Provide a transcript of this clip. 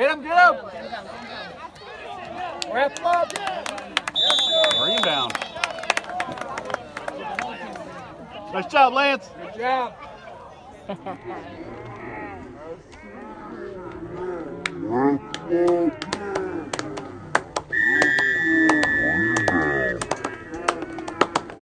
Get him, get him. Wrap him up. Green down. Nice job, Lance. Good job. Thank you.